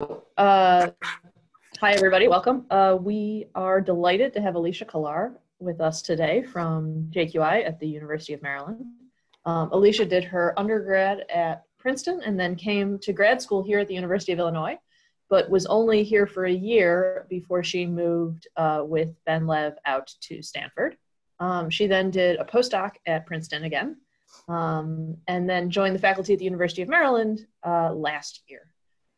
uh, hi everybody, welcome. Uh, we are delighted to have Alicia Kollar with us today from JQI at the University of Maryland. Um, Alicia did her undergrad at Princeton and then came to grad school here at the University of Illinois, but was only here for a year before she moved uh, with Ben Lev out to Stanford. Um, she then did a postdoc at Princeton again, um, and then joined the faculty at the University of Maryland uh, last year.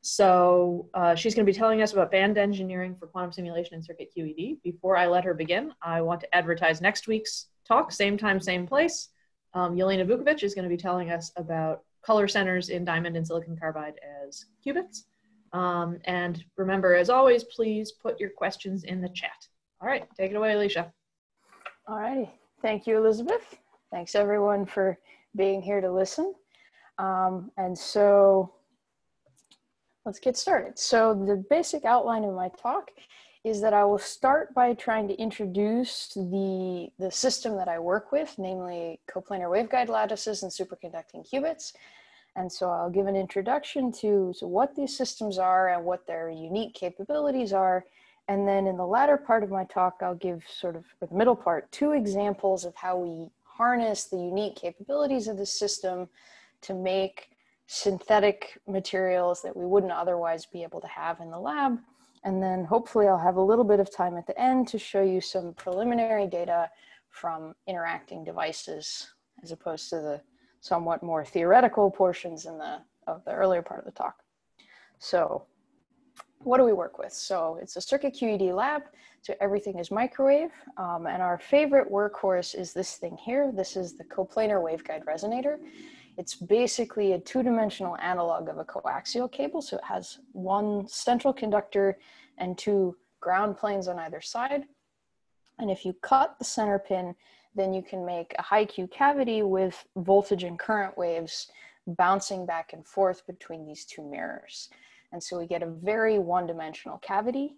So uh, she's going to be telling us about band engineering for quantum simulation and circuit QED. Before I let her begin, I want to advertise next week's talk, same time, same place. Um, Jelena Vuckovic is going to be telling us about color centers in diamond and silicon carbide as qubits. Um, and remember, as always, please put your questions in the chat. All right, take it away, Alicia. All righty. Thank you, Elizabeth. Thanks, everyone, for being here to listen. Um, and so let's get started. So the basic outline of my talk is that I will start by trying to introduce the, the system that I work with, namely coplanar waveguide lattices and superconducting qubits. And so I'll give an introduction to, to what these systems are and what their unique capabilities are. And then in the latter part of my talk, I'll give sort of, the middle part, two examples of how we harness the unique capabilities of the system to make synthetic materials that we wouldn't otherwise be able to have in the lab. And then hopefully I'll have a little bit of time at the end to show you some preliminary data from interacting devices as opposed to the somewhat more theoretical portions in the of the earlier part of the talk. So what do we work with? So it's a circuit QED lab, so everything is microwave. Um, and our favorite workhorse is this thing here. This is the coplanar waveguide resonator. It's basically a two-dimensional analog of a coaxial cable. So it has one central conductor and two ground planes on either side. And if you cut the center pin, then you can make a high Q cavity with voltage and current waves bouncing back and forth between these two mirrors. And so we get a very one-dimensional cavity.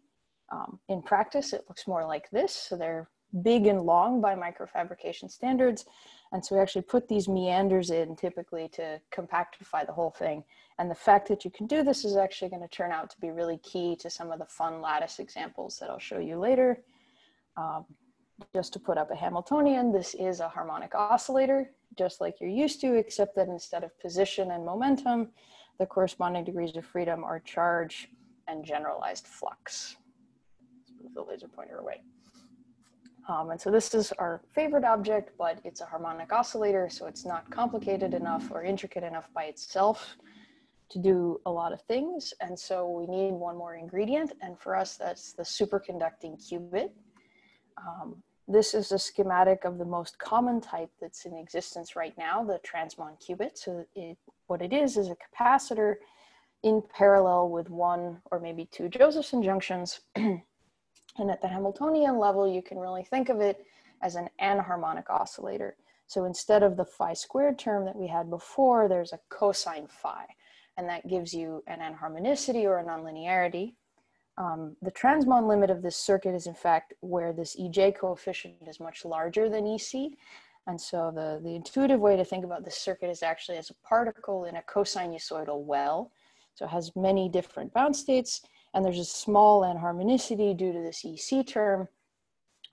Um, in practice, it looks more like this. So they're big and long by microfabrication standards. And so we actually put these meanders in typically to compactify the whole thing. And the fact that you can do this is actually going to turn out to be really key to some of the fun lattice examples that I'll show you later. Um, just to put up a Hamiltonian, this is a harmonic oscillator, just like you're used to, except that instead of position and momentum, the corresponding degrees of freedom are charge and generalized flux. Let's move the laser pointer away. Um, and so this is our favorite object, but it's a harmonic oscillator, so it's not complicated enough or intricate enough by itself to do a lot of things. And so we need one more ingredient, and for us, that's the superconducting qubit. Um, this is a schematic of the most common type that's in existence right now, the transmon qubit. So it, what it is is a capacitor in parallel with one or maybe two Josephson junctions And at the Hamiltonian level, you can really think of it as an anharmonic oscillator. So instead of the phi squared term that we had before, there's a cosine phi, and that gives you an anharmonicity or a nonlinearity. Um, the transmon limit of this circuit is in fact where this EJ coefficient is much larger than EC. And so the, the intuitive way to think about this circuit is actually as a particle in a cosinusoidal well. So it has many different bound states and there's a small anharmonicity due to this EC term.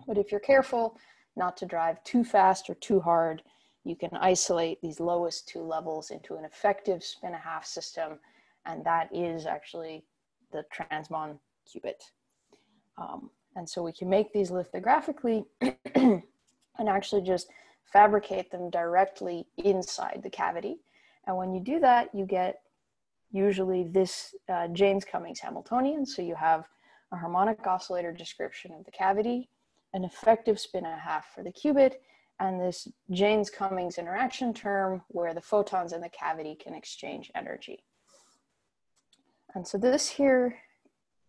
But if you're careful not to drive too fast or too hard, you can isolate these lowest two levels into an effective spin a half system. And that is actually the transmon qubit. Um, and so we can make these lithographically and actually just fabricate them directly inside the cavity. And when you do that, you get usually this uh, Jaynes-Cummings Hamiltonian. So you have a harmonic oscillator description of the cavity, an effective spin a half for the qubit, and this Jaynes-Cummings interaction term where the photons in the cavity can exchange energy. And so this here,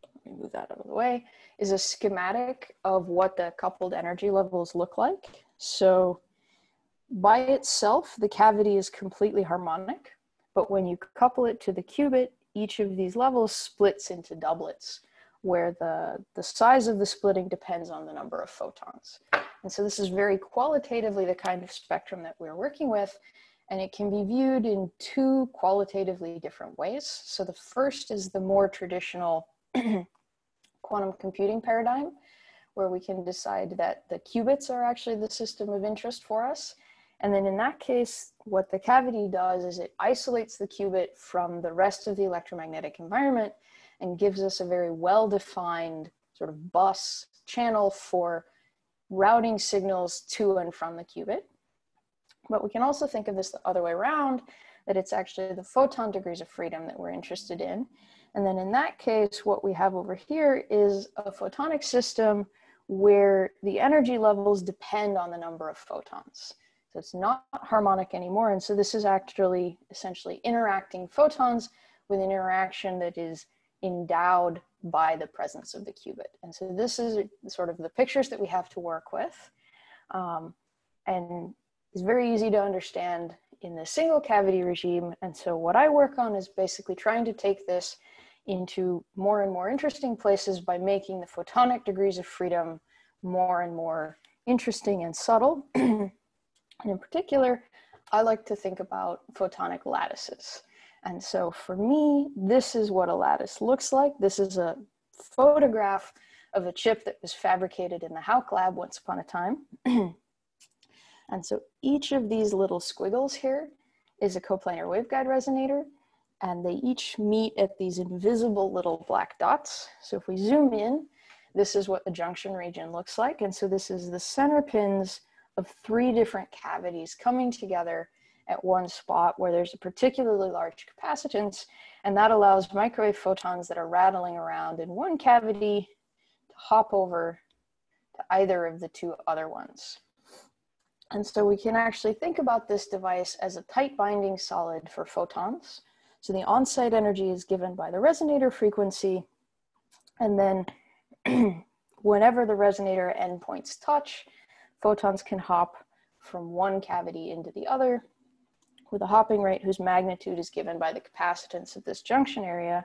let me move that out of the way, is a schematic of what the coupled energy levels look like. So by itself, the cavity is completely harmonic. But when you couple it to the qubit, each of these levels splits into doublets where the, the size of the splitting depends on the number of photons. And so this is very qualitatively the kind of spectrum that we're working with. And it can be viewed in two qualitatively different ways. So the first is the more traditional quantum computing paradigm, where we can decide that the qubits are actually the system of interest for us. And then in that case, what the cavity does is it isolates the qubit from the rest of the electromagnetic environment and gives us a very well-defined sort of bus channel for routing signals to and from the qubit. But we can also think of this the other way around, that it's actually the photon degrees of freedom that we're interested in. And then in that case, what we have over here is a photonic system where the energy levels depend on the number of photons. So it's not harmonic anymore. And so this is actually essentially interacting photons with an interaction that is endowed by the presence of the qubit. And so this is sort of the pictures that we have to work with. Um, and it's very easy to understand in the single cavity regime. And so what I work on is basically trying to take this into more and more interesting places by making the photonic degrees of freedom more and more interesting and subtle. and in particular, I like to think about photonic lattices. And so for me, this is what a lattice looks like. This is a photograph of a chip that was fabricated in the Houck lab once upon a time. and so each of these little squiggles here is a coplanar waveguide resonator, and they each meet at these invisible little black dots. So if we zoom in, this is what the junction region looks like. And so this is the center pins of three different cavities coming together at one spot where there's a particularly large capacitance, and that allows microwave photons that are rattling around in one cavity to hop over to either of the two other ones. And so we can actually think about this device as a tight binding solid for photons. So the on-site energy is given by the resonator frequency, and then whenever the resonator endpoints touch, photons can hop from one cavity into the other with a hopping rate whose magnitude is given by the capacitance of this junction area.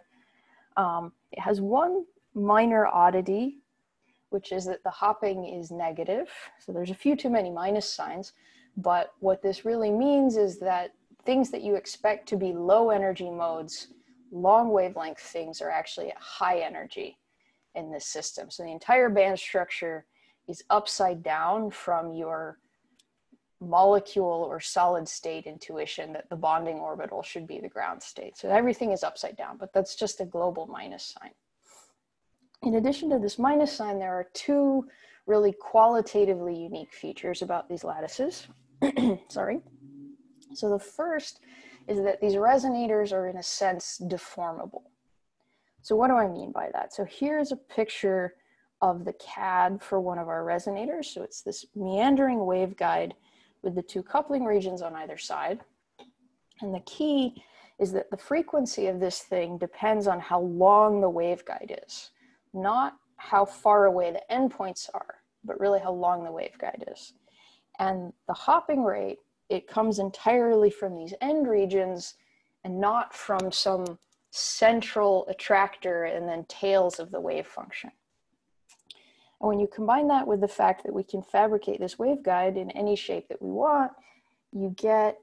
Um, it has one minor oddity, which is that the hopping is negative. So there's a few too many minus signs, but what this really means is that things that you expect to be low energy modes, long wavelength things are actually at high energy in this system. So the entire band structure is upside down from your molecule or solid state intuition that the bonding orbital should be the ground state. So everything is upside down, but that's just a global minus sign. In addition to this minus sign, there are two really qualitatively unique features about these lattices. Sorry. So the first is that these resonators are in a sense deformable. So what do I mean by that? So here's a picture of the CAD for one of our resonators. So it's this meandering waveguide with the two coupling regions on either side. And the key is that the frequency of this thing depends on how long the waveguide is, not how far away the endpoints are, but really how long the waveguide is. And the hopping rate, it comes entirely from these end regions and not from some central attractor and then tails of the wave function. And when you combine that with the fact that we can fabricate this waveguide in any shape that we want, you get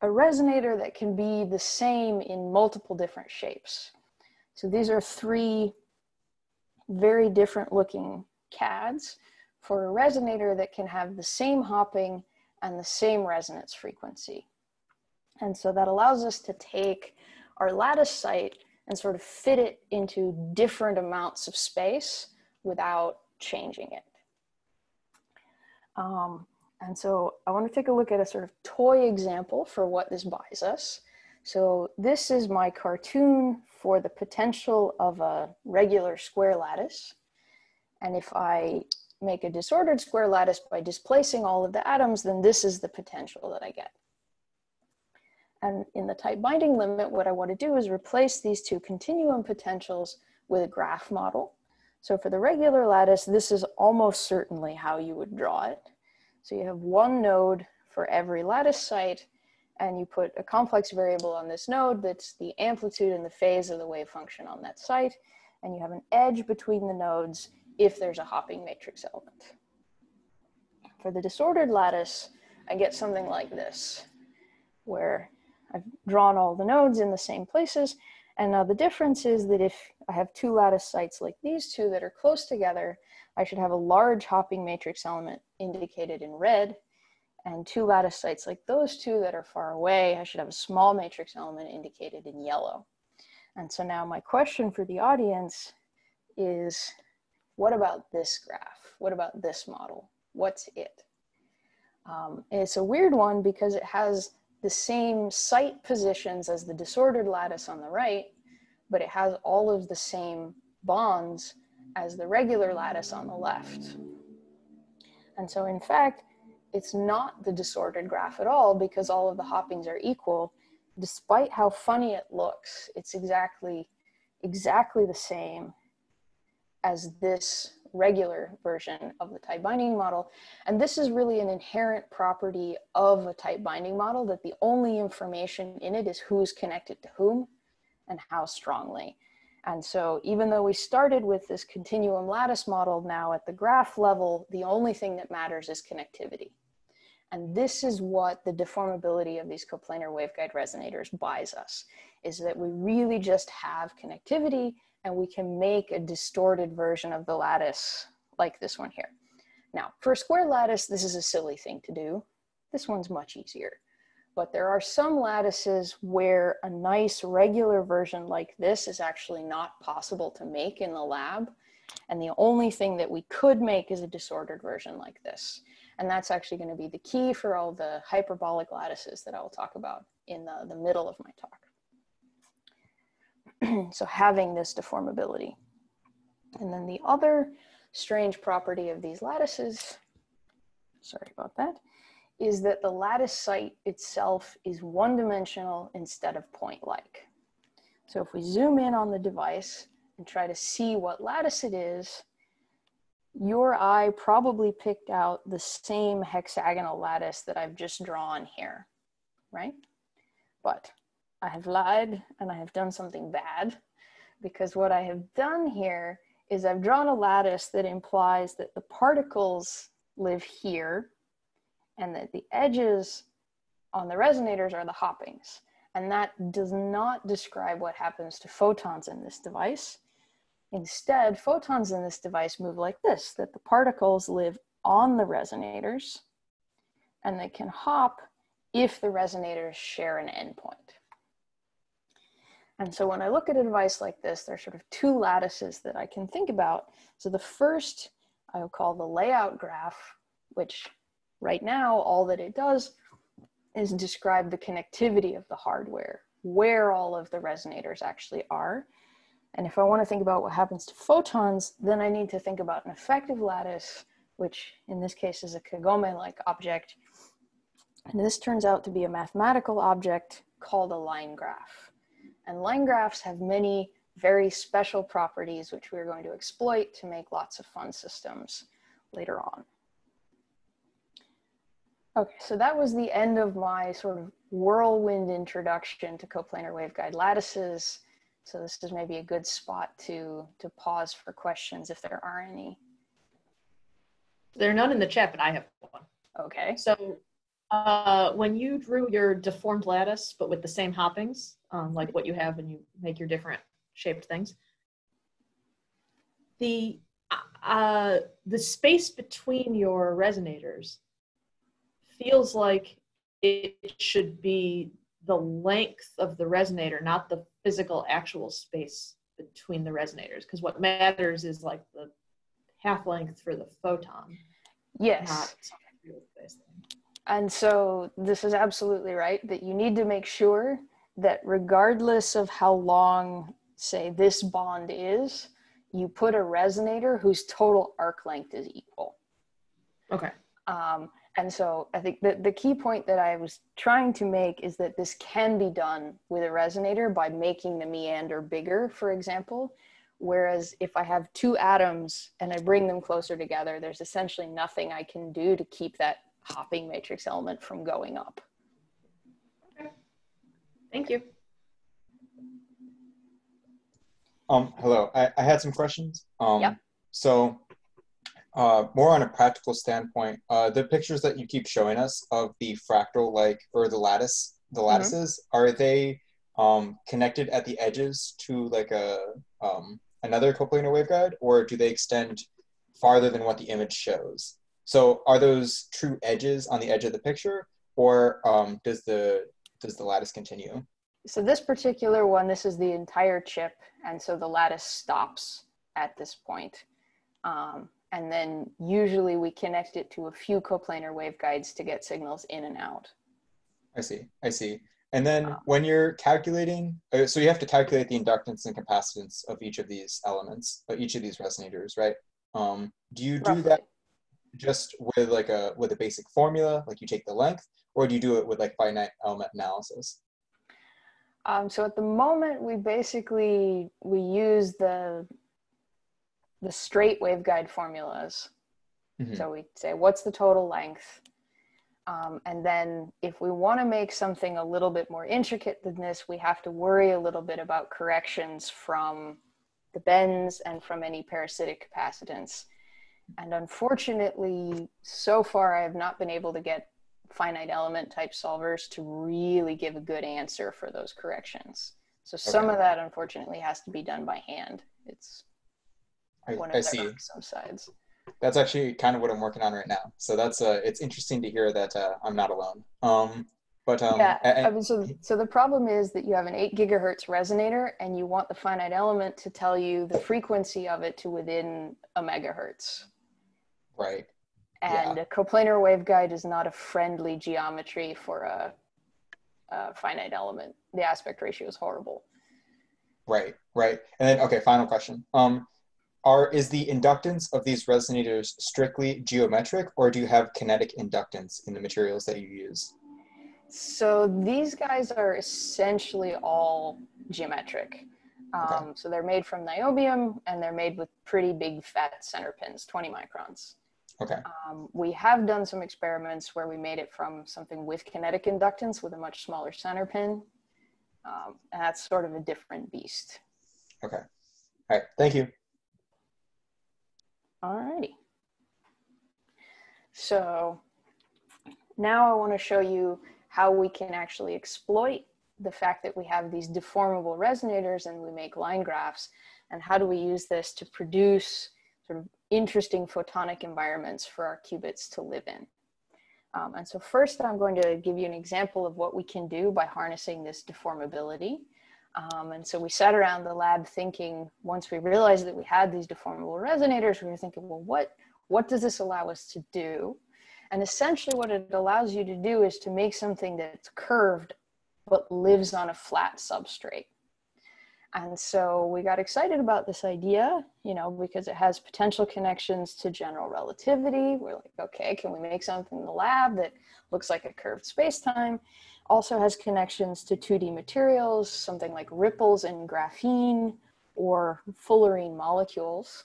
a resonator that can be the same in multiple different shapes. So these are three very different looking CADs for a resonator that can have the same hopping and the same resonance frequency. And so that allows us to take our lattice site and sort of fit it into different amounts of space without changing it. Um, and so I want to take a look at a sort of toy example for what this buys us. So this is my cartoon for the potential of a regular square lattice. And if I make a disordered square lattice by displacing all of the atoms, then this is the potential that I get. And in the tight binding limit, what I want to do is replace these two continuum potentials with a graph model. So for the regular lattice, this is almost certainly how you would draw it. So you have one node for every lattice site, and you put a complex variable on this node that's the amplitude and the phase of the wave function on that site, and you have an edge between the nodes if there's a hopping matrix element. For the disordered lattice, I get something like this, where I've drawn all the nodes in the same places. And now the difference is that if I have two lattice sites like these two that are close together, I should have a large hopping matrix element indicated in red and two lattice sites like those two that are far away, I should have a small matrix element indicated in yellow. And so now my question for the audience is, what about this graph? What about this model? What's it? Um, it's a weird one because it has the same site positions as the disordered lattice on the right, but it has all of the same bonds as the regular lattice on the left. And so in fact, it's not the disordered graph at all because all of the hoppings are equal. Despite how funny it looks, it's exactly, exactly the same as this regular version of the tight binding model. And this is really an inherent property of a tight binding model that the only information in it is who's connected to whom and how strongly. And so even though we started with this continuum lattice model now at the graph level, the only thing that matters is connectivity. And this is what the deformability of these coplanar waveguide resonators buys us, is that we really just have connectivity and we can make a distorted version of the lattice like this one here. Now, for a square lattice, this is a silly thing to do. This one's much easier. But there are some lattices where a nice regular version like this is actually not possible to make in the lab. And the only thing that we could make is a disordered version like this. And that's actually going to be the key for all the hyperbolic lattices that I will talk about in the, the middle of my talk. so having this deformability. And then the other strange property of these lattices, sorry about that, is that the lattice site itself is one dimensional instead of point-like. So if we zoom in on the device and try to see what lattice it is, your eye probably picked out the same hexagonal lattice that I've just drawn here, right? But I have lied and I have done something bad because what I have done here is I've drawn a lattice that implies that the particles live here and that the edges on the resonators are the hoppings. And that does not describe what happens to photons in this device. Instead, photons in this device move like this, that the particles live on the resonators and they can hop if the resonators share an endpoint. And so when I look at a device like this, there's sort of two lattices that I can think about. So the first I will call the layout graph, which right now all that it does is describe the connectivity of the hardware, where all of the resonators actually are. And if I want to think about what happens to photons, then I need to think about an effective lattice, which in this case is a Kagome-like object. And this turns out to be a mathematical object called a line graph. And line graphs have many very special properties, which we're going to exploit to make lots of fun systems later on. Okay, so that was the end of my sort of whirlwind introduction to coplanar waveguide lattices. So this is maybe a good spot to, to pause for questions if there are any. There are none in the chat, but I have one. Okay. So uh, when you drew your deformed lattice, but with the same hoppings, um, like what you have when you make your different shaped things, the uh, the space between your resonators feels like it should be the length of the resonator, not the physical actual space between the resonators because what matters is like the half length for the photon yes. and so this is absolutely right that you need to make sure that regardless of how long say this bond is you put a resonator whose total arc length is equal. Okay. Um, and so I think the, the key point that I was trying to make is that this can be done with a resonator by making the meander bigger, for example. Whereas if I have two atoms and I bring them closer together, there's essentially nothing I can do to keep that hopping matrix element from going up. Okay. Thank you. Um, hello, I, I had some questions. Um, yeah. So uh, more on a practical standpoint, uh, the pictures that you keep showing us of the fractal like or the lattice the lattices, are they um, connected at the edges to like a um, another coplanar waveguide, or do they extend farther than what the image shows? So are those true edges on the edge of the picture, or um, does the does the lattice continue? So this particular one, this is the entire chip, and so the lattice stops at this point. Um, and then usually we connect it to a few coplanar waveguides to get signals in and out. I see, I see. And then when you're calculating, uh, so you have to calculate the inductance and capacitance of each of these elements, of each of these resonators, right? Um, do you do Roughly. that just with like a with a basic formula, like you take the length, or do you do it with like finite element analysis? Um, so at the moment, we basically we use the the straight waveguide formulas. Mhm. So we say what's the total length, um, and then if we want to make something a little bit more intricate than this, we have to worry a little bit about corrections from the bends and from any parasitic capacitance. And unfortunately, so far I have not been able to get finite element type solvers to really give a good answer for those corrections. So some Okay. of that unfortunately has to be done by hand. It's I, one of I see. sides. That's actually kind of what I'm working on right now. So that's uh, it's interesting to hear that uh, I'm not alone. Um, but um, yeah, a- I mean, so so the problem is that you have an eight gigahertz resonator, and you want the finite element to tell you the frequency of it to within a megahertz. right. And a coplanar waveguide is not a friendly geometry for a, a finite element. The aspect ratio is horrible. Right, right. And then, okay, final question. Um, are is the inductance of these resonators strictly geometric, or do you have kinetic inductance in the materials that you use? So these guys are essentially all geometric. Um, So they're made from niobium, and they're made with pretty big fat center pins, 20 microns. Okay, Um, we have done some experiments where we made it from something with kinetic inductance with a much smaller center pin. Um, and that's sort of a different beast. okay. All right, thank you. Alrighty. So now I want to show you how we can actually exploit the fact that we have these deformable resonators and we make line graphs and how do we use this to produce sort of interesting photonic environments for our qubits to live in. Um, and so first I'm going to give you an example of what we can do by harnessing this deformability. Um, and so we sat around the lab thinking, once we realized that we had these deformable resonators, we were thinking, well, what, what does this allow us to do? And essentially what it allows you to do is to make something that's curved, but lives on a flat substrate. And so we got excited about this idea, you know, because it has potential connections to general relativity. We're like, okay, can we make something in the lab that looks like a curved space-time? Also has connections to 2D materials, something like ripples in graphene or fullerene molecules.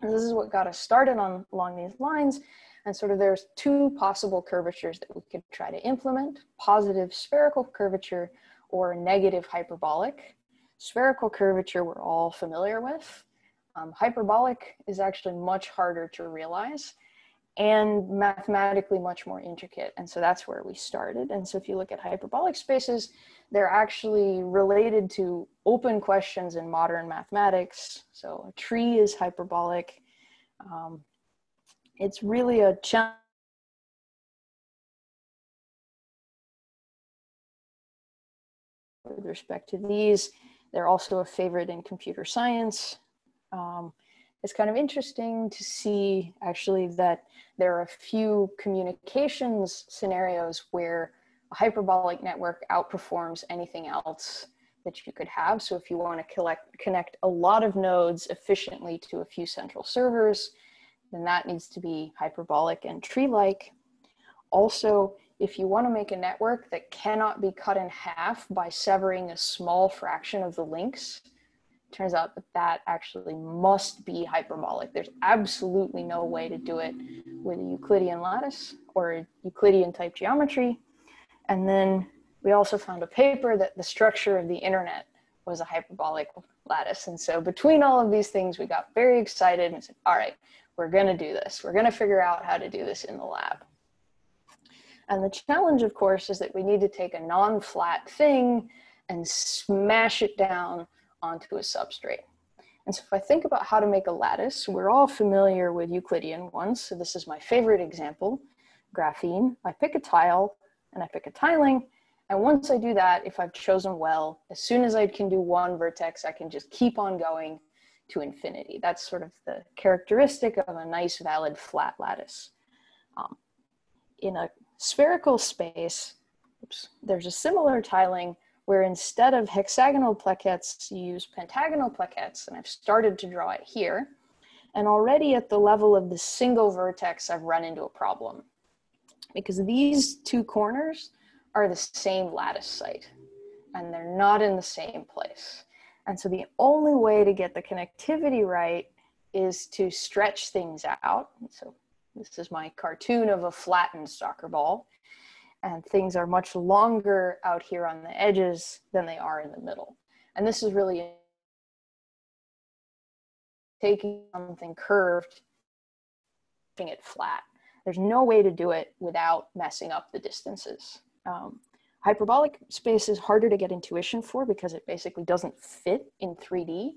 And this is what got us started on along these lines. And sort of there's two possible curvatures that we could try to implement, positive spherical curvature or negative hyperbolic. Spherical curvature we're all familiar with. Um, hyperbolic is actually much harder to realize and mathematically much more intricate. And so that's where we started. And so if you look at hyperbolic spaces, they're actually related to open questions in modern mathematics. So a tree is hyperbolic. Um, it's really a challenge. With respect to these, they're also a favorite in computer science. Um, it's kind of interesting to see actually that there are a few communications scenarios where a hyperbolic network outperforms anything else that you could have. So if you want to collect, connect a lot of nodes efficiently to a few central servers, then that needs to be hyperbolic and tree-like. Also, if you want to make a network that cannot be cut in half by severing a small fraction of the links, turns out that that actually must be hyperbolic. There's absolutely no way to do it with a Euclidean lattice or Euclidean type geometry. And then we also found a paper that the structure of the internet was a hyperbolic lattice. And so between all of these things, we got very excited and said, all right, we're going to do this. We're going to figure out how to do this in the lab. And the challenge, of course, is that we need to take a non-flat thing and smash it down onto a substrate. And so if I think about how to make a lattice, we're all familiar with Euclidean ones. So this is my favorite example, graphene. I pick a tile and I pick a tiling. And once I do that, if I've chosen well, as soon as I can do one vertex, I can just keep on going to infinity. That's sort of the characteristic of a nice valid flat lattice. Um, in a spherical space, oops, there's a similar tiling where instead of hexagonal plaquettes, you use pentagonal plaquettes, and I've started to draw it here. And already at the level of the single vertex, I've run into a problem. Because these two corners are the same lattice site, and they're not in the same place. And so the only way to get the connectivity right is to stretch things out. So this is my cartoon of a flattened soccer ball. And things are much longer out here on the edges than they are in the middle. And this is really taking something curved, making it flat. There's no way to do it without messing up the distances. Um, hyperbolic space is harder to get intuition for because it basically doesn't fit in 3D.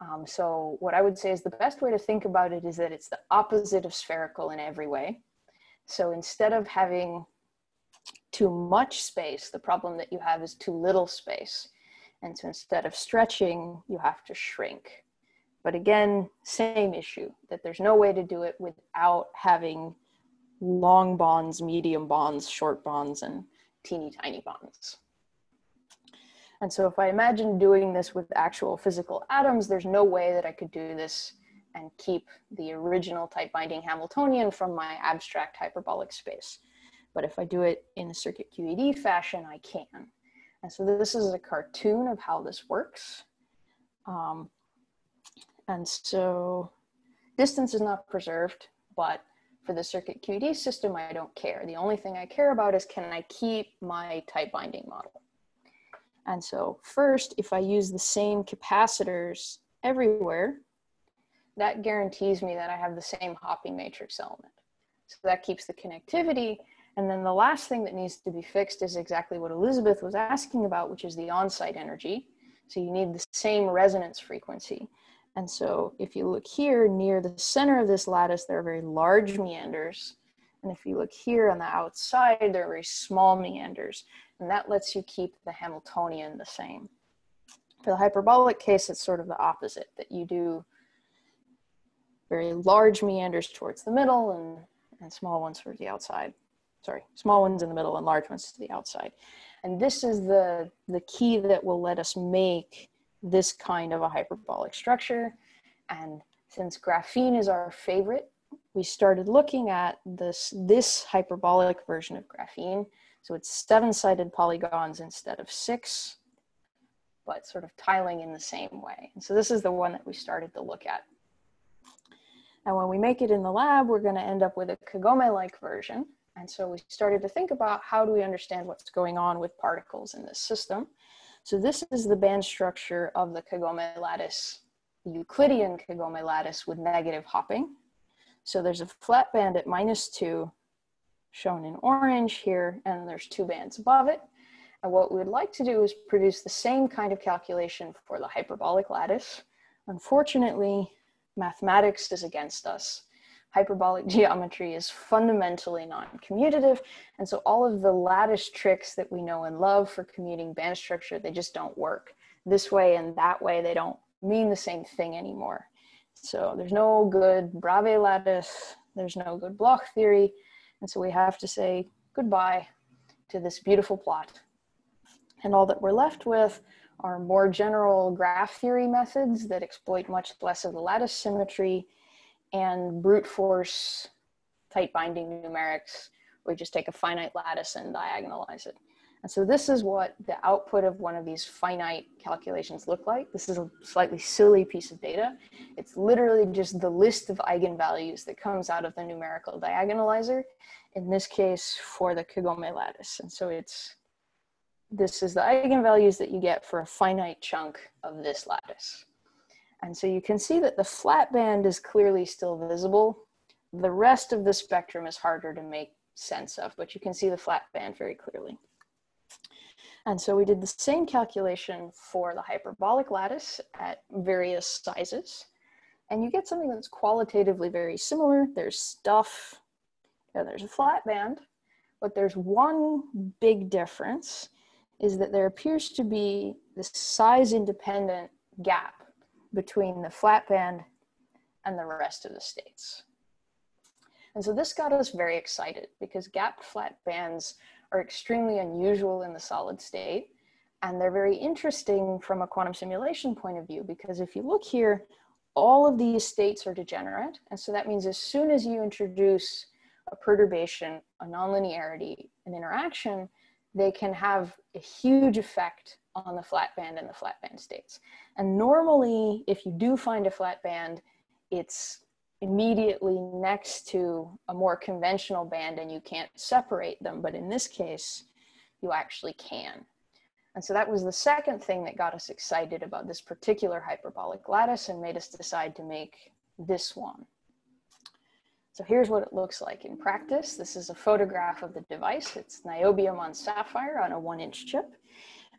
Um, so what I would say is the best way to think about it is that it's the opposite of spherical in every way. So instead of having too much space, the problem that you have is too little space. And so instead of stretching, you have to shrink. But again, same issue, that there's no way to do it without having long bonds, medium bonds, short bonds, and teeny tiny bonds. And so if I imagine doing this with actual physical atoms, there's no way that I could do this and keep the original tight binding Hamiltonian from my abstract hyperbolic space. But if I do it in a circuit QED fashion, I can. And so this is a cartoon of how this works. Um, and so distance is not preserved, but for the circuit QED system, I don't care. The only thing I care about is can I keep my tight binding model? And so first, if I use the same capacitors everywhere, that guarantees me that I have the same hopping matrix element. So that keeps the connectivity. And then the last thing that needs to be fixed is exactly what Elizabeth was asking about, which is the on-site energy. So you need the same resonance frequency. And so if you look here near the center of this lattice, there are very large meanders. And if you look here on the outside, there are very small meanders and that lets you keep the Hamiltonian the same. For the hyperbolic case, it's sort of the opposite, that you do very large meanders towards the middle and, and small ones towards the outside. Sorry, small ones in the middle and large ones to the outside. And this is the, the key that will let us make this kind of a hyperbolic structure. And since graphene is our favorite, we started looking at this, this hyperbolic version of graphene so it's seven-sided polygons instead of six, but sort of tiling in the same way. And so this is the one that we started to look at. And when we make it in the lab, we're gonna end up with a Kagome-like version. And so we started to think about how do we understand what's going on with particles in this system. So this is the band structure of the Kagome lattice, the Euclidean Kagome lattice with negative hopping. So there's a flat band at minus two shown in orange here, and there's two bands above it. And what we would like to do is produce the same kind of calculation for the hyperbolic lattice. Unfortunately, mathematics is against us. Hyperbolic geometry is fundamentally non-commutative, and so all of the lattice tricks that we know and love for commuting band structure, they just don't work. This way and that way, they don't mean the same thing anymore. So there's no good Bravais lattice, there's no good Bloch theory, and so we have to say goodbye to this beautiful plot. And all that we're left with are more general graph theory methods that exploit much less of the lattice symmetry and brute force tight binding numerics you just take a finite lattice and diagonalize it. And so this is what the output of one of these finite calculations look like. This is a slightly silly piece of data. It's literally just the list of eigenvalues that comes out of the numerical diagonalizer, in this case for the Kagome lattice. And so it's, this is the eigenvalues that you get for a finite chunk of this lattice. And so you can see that the flat band is clearly still visible. The rest of the spectrum is harder to make sense of, but you can see the flat band very clearly. And so we did the same calculation for the hyperbolic lattice at various sizes. And you get something that's qualitatively very similar. There's stuff, yeah, there's a flat band, but there's one big difference is that there appears to be this size independent gap between the flat band and the rest of the states. And so this got us very excited because gapped flat bands are extremely unusual in the solid state. And they're very interesting from a quantum simulation point of view because if you look here, all of these states are degenerate. And so that means as soon as you introduce a perturbation, a nonlinearity, an interaction, they can have a huge effect on the flat band and the flat band states. And normally, if you do find a flat band, it's immediately next to a more conventional band and you can't separate them. But in this case, you actually can. And so that was the second thing that got us excited about this particular hyperbolic lattice and made us decide to make this one. So here's what it looks like in practice. This is a photograph of the device. It's niobium on sapphire on a one inch chip.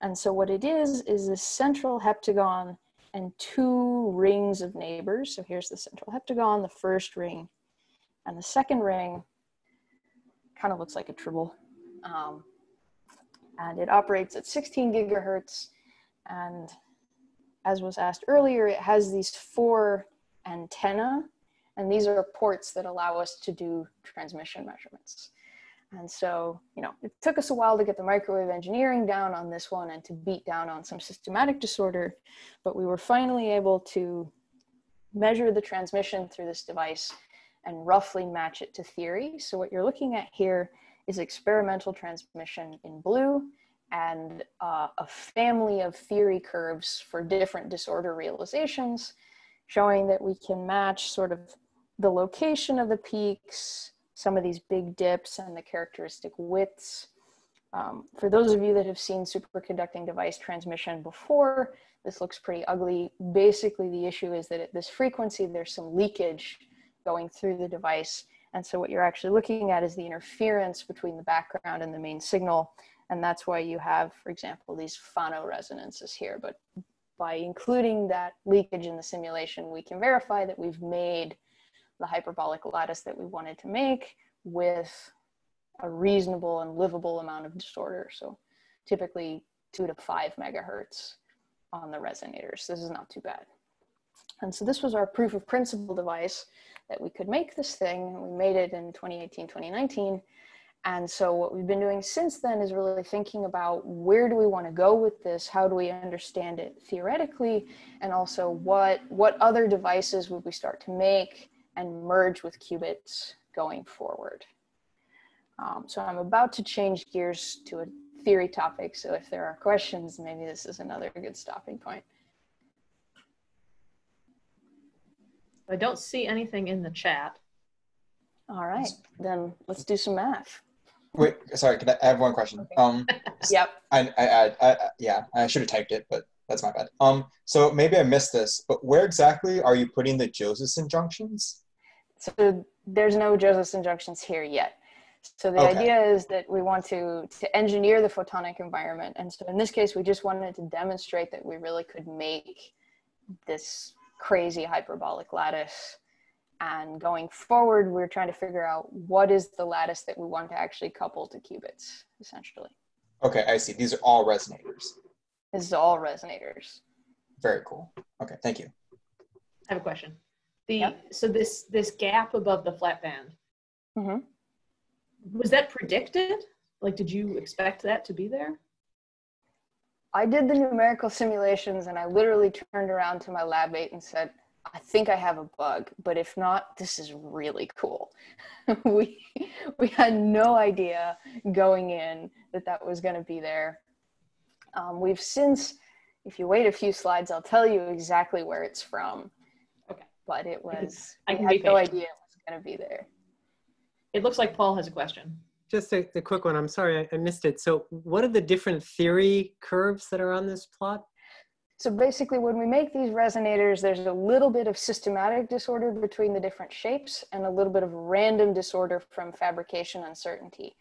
And so what it is, is a central heptagon and two rings of neighbors. So here's the central heptagon, the first ring, and the second ring kind of looks like a tribble. Um, and it operates at 16 gigahertz. And as was asked earlier, it has these four antenna, and these are ports that allow us to do transmission measurements. And so, you know, it took us a while to get the microwave engineering down on this one and to beat down on some systematic disorder, but we were finally able to measure the transmission through this device and roughly match it to theory. So what you're looking at here is experimental transmission in blue and uh, a family of theory curves for different disorder realizations, showing that we can match sort of the location of the peaks, some of these big dips and the characteristic widths. Um, for those of you that have seen superconducting device transmission before, this looks pretty ugly. Basically, the issue is that at this frequency, there's some leakage going through the device. And so what you're actually looking at is the interference between the background and the main signal. And that's why you have, for example, these Fano resonances here. But by including that leakage in the simulation, we can verify that we've made the hyperbolic lattice that we wanted to make with a reasonable and livable amount of disorder. So typically two to five megahertz on the resonators. This is not too bad. And so this was our proof of principle device that we could make this thing. We made it in 2018, 2019. And so what we've been doing since then is really thinking about where do we want to go with this? How do we understand it theoretically? And also what, what other devices would we start to make and merge with qubits going forward. Um, so I'm about to change gears to a theory topic. So if there are questions, maybe this is another good stopping point. I don't see anything in the chat. All right, then let's do some math. Wait, sorry, can I, I have one question? Okay. Um, yep. I, I, I, I, yeah, I should have typed it, but that's my bad. Um, so maybe I missed this, but where exactly are you putting the Josephson junctions? So there's no Josephson junctions here yet. So the okay. idea is that we want to to engineer the photonic environment, and so in this case, we just wanted to demonstrate that we really could make this crazy hyperbolic lattice. And going forward, we're trying to figure out what is the lattice that we want to actually couple to qubits, essentially. Okay, I see. These are all resonators. This is all resonators. Very cool. Okay, thank you. I have a question. The yep. so this this gap above the flat band. Mm-hmm. Was that predicted? Like, did you expect that to be there? I did the numerical simulations, and I literally turned around to my lab mate and said, "I think I have a bug, but if not, this is really cool." we we had no idea going in that that was going to be there. Um, we've since, if you wait a few slides, I'll tell you exactly where it's from but it was I, can, I had no idea it was going to be there. It looks like Paul has a question. Just a, a quick one. I'm sorry, I, I, missed it. So, what are the different theory curves that are on this plot? So basically when we make these resonators, there's a little bit of systematic disorder between the different shapes and a little bit of random disorder from fabrication uncertainty.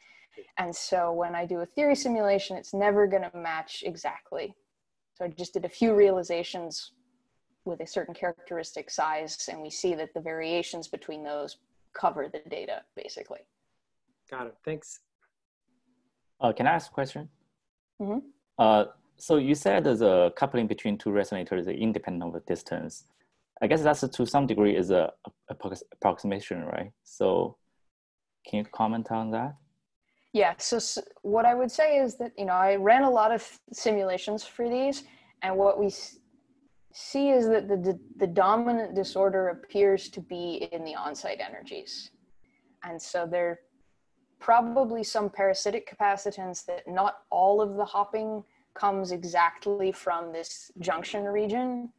And so when I do a theory simulation, it's never gonna match exactly. So I just did a few realizations with a certain characteristic size and we see that the variations between those cover the data basically. Got it, thanks. Uh, can I ask a question? Mhm. Uh, so you said there's a coupling between two resonators independent of the distance. I guess that's to some degree is a, a approximation, right? So can you comment on that? Yeah, so s- what I would say is that, you know, I ran a lot of simulations for these, and what we see is that the, the, the dominant disorder appears to be in the on-site energies. And so there probably some parasitic capacitance that not all of the hopping comes exactly from this junction region,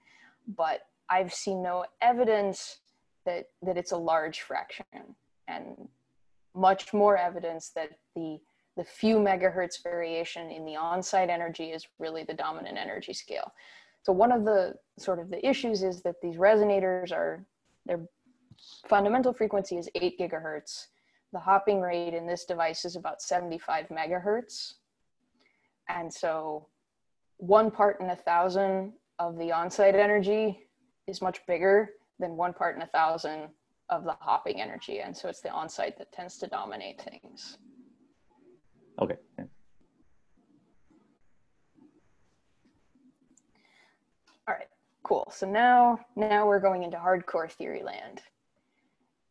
but I've seen no evidence that, that it's a large fraction. And much more evidence that the the few megahertz variation in the on-site energy is really the dominant energy scale. So one of the sort of the issues is that these resonators are their fundamental frequency is 8 gigahertz. The hopping rate in this device is about 75 megahertz. And so one part in a thousand of the on-site energy is much bigger than one part in a thousand of the hopping energy. And so it's the on-site that tends to dominate things. Okay. yeah. All right, cool. So now, now we're going into hardcore theory land.